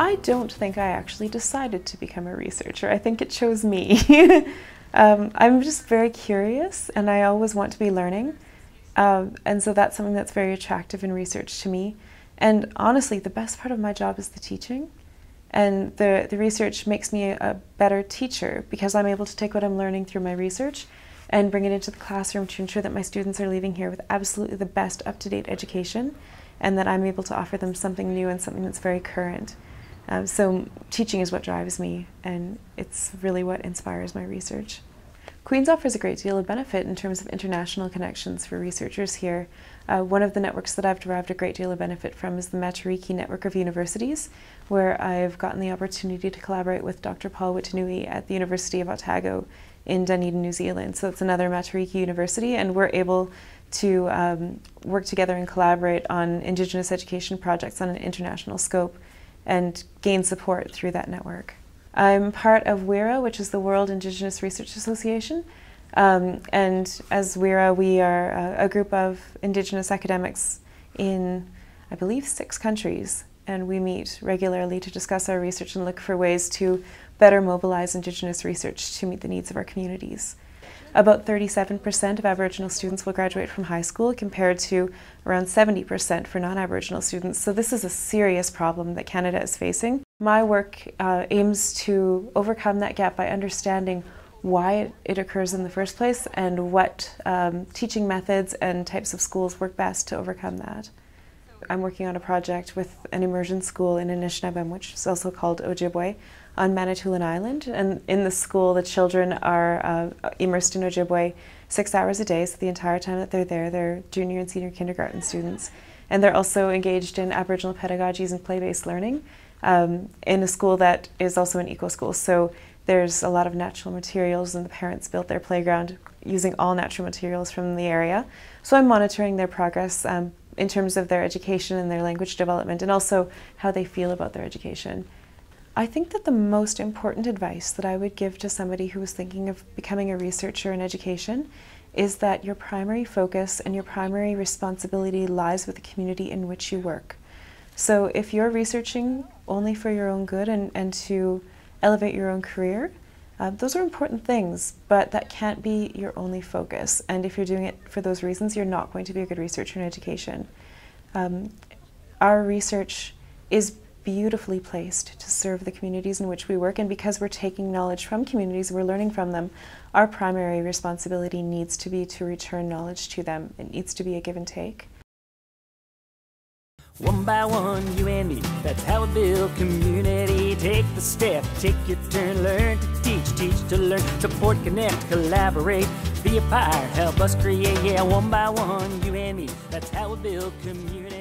I don't think I actually decided to become a researcher. I think it chose me. um, I'm just very curious and I always want to be learning. Um, and so that's something that's very attractive in research to me. And honestly, the best part of my job is the teaching. And the, the research makes me a better teacher because I'm able to take what I'm learning through my research and bring it into the classroom to ensure that my students are leaving here with absolutely the best up-to-date education and that I'm able to offer them something new and something that's very current. Um, so teaching is what drives me and it's really what inspires my research. Queen's offers a great deal of benefit in terms of international connections for researchers here. Uh, one of the networks that I've derived a great deal of benefit from is the Matariki Network of Universities, where I've gotten the opportunity to collaborate with Dr. Paul Whitinui at the University of Otago in Dunedin, New Zealand. So it's another Matariki university, and we're able to um, work together and collaborate on Indigenous education projects on an international scope and gain support through that network. I'm part of WIRA, which is the World Indigenous Research Association. Um, and as WIRA, we are a, a, group of Indigenous academics in, I believe, six countries. And we meet regularly to discuss our research and look for ways to better mobilize Indigenous research to meet the needs of our communities. About 37% of Aboriginal students will graduate from high school compared to around 70% for non-Aboriginal students. So this is a serious problem that Canada is facing. My work uh, aims to overcome that gap by understanding why it occurs in the first place and what um, teaching methods and types of schools work best to overcome that. I'm working on a project with an immersion school in Anishinaabem, which is also called Ojibwe, on Manitoulin Island. And in the school, the children are uh, immersed in Ojibwe six hours a day, so the entire time that they're there, they're junior and senior kindergarten students. And they're also engaged in Aboriginal pedagogies and play-based learning um, in a school that is also an eco school. So there's a lot of natural materials, and the parents built their playground using all natural materials from the area. So I'm monitoring their progress um, in terms of their education and their language development, and also how they feel about their education. I think that the most important advice that I would give to somebody who is thinking of becoming a researcher in education is that your primary focus and your primary responsibility lies with the community in which you work. So if you're researching only for your own good and, and to elevate your own career, uh, those are important things, but that can't be your only focus. And if you're doing it for those reasons, you're not going to be a good researcher in education. Um, our research is beautifully placed to serve the communities in which we work, and because we're taking knowledge from communities, we're learning from them, our primary responsibility needs to be to return knowledge to them. It needs to be a give and take. One by one, you and me, that's how we build community. Take the step, take your turn, learn to teach, teach to learn, support, connect, collaborate, be a part, help us create. Yeah, one by one, you and me, that's how we build community.